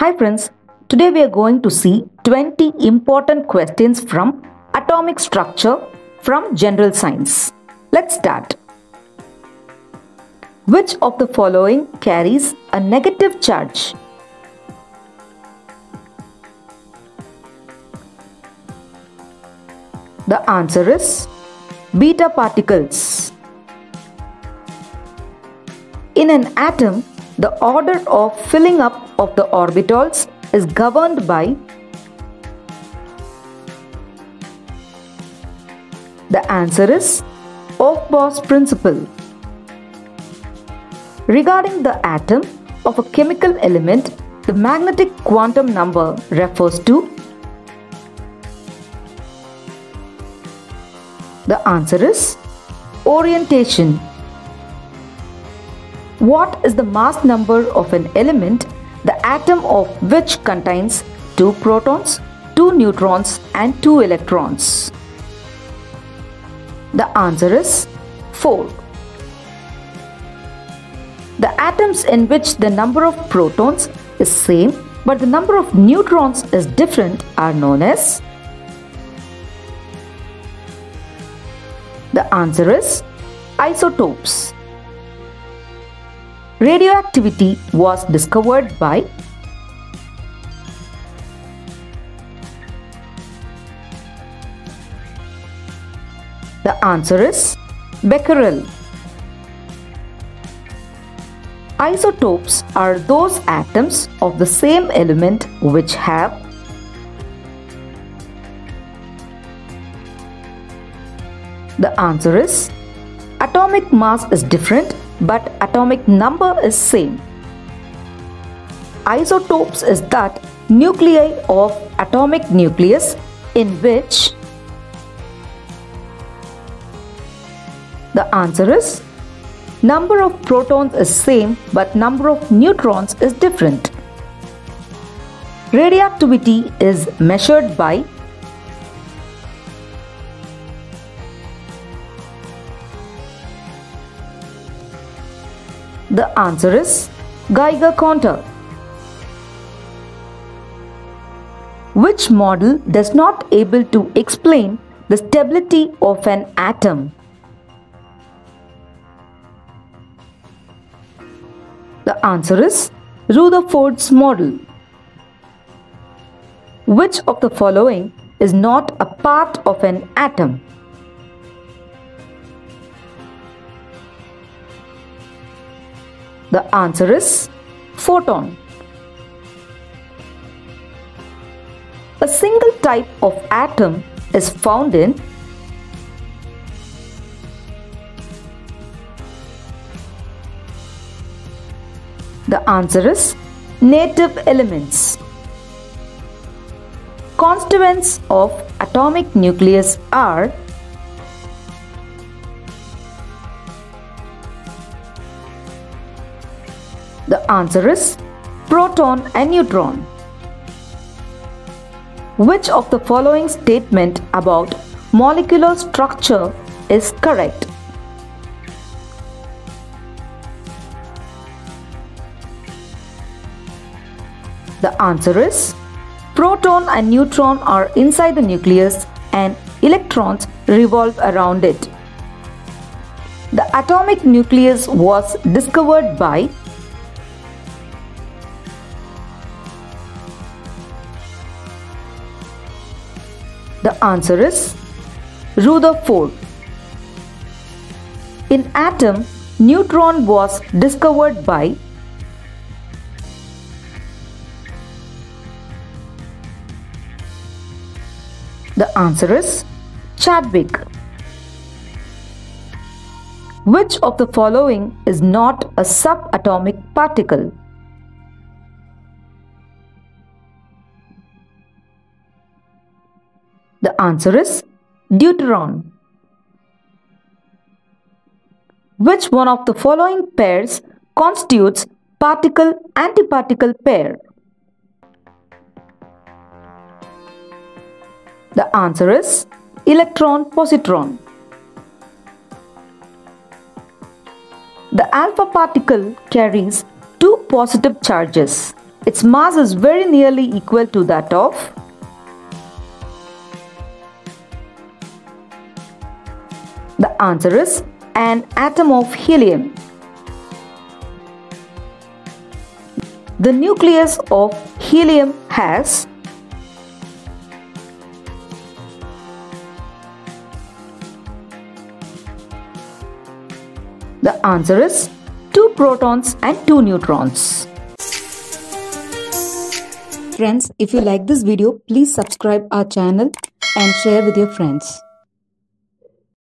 Hi friends, today we are going to see 20 important questions from atomic structure from general science. Let's start. Which of the following carries a negative charge? The answer is beta particles. In an atom, the order of filling up of the orbitals is governed by The answer is Aufbau's principle. Regarding the atom of a chemical element, the magnetic quantum number refers to The answer is orientation. What is the mass number of an element, the atom of which contains 2 protons, 2 neutrons and 2 electrons? The answer is 4. The atoms in which the number of protons is same but the number of neutrons is different are known as The answer is isotopes. Radioactivity was discovered by The answer is Becquerel. Isotopes are those atoms of the same element which have The answer is atomic mass is different but atomic number is same. Isotopes is that nuclei of atomic nucleus in which the answer is number of protons is same but number of neutrons is different. Radioactivity is measured by The answer is Geiger counter. Which model does not able to explain the stability of an atom? The answer is Rutherford's model. Which of the following is not a part of an atom? The answer is photon. A single type of atom is found in The answer is native elements. Constituents of atomic nucleus are answer is proton and neutron. Which of the following statement about molecular structure is correct? The answer is proton and neutron are inside the nucleus and electrons revolve around it. The atomic nucleus was discovered by The answer is Rutherford. In atom, neutron was discovered by The answer is Chadwick. Which of the following is not a subatomic particle? The answer is deuteron. Which one of the following pairs constitutes particle-antiparticle pair? The answer is electron-positron. The alpha particle carries two positive charges. its mass is very nearly equal to that of The answer is an atom of helium. The nucleus of helium has The answer is 2 protons and 2 neutrons. Friends, if you like this video, please subscribe our channel and share with your friends.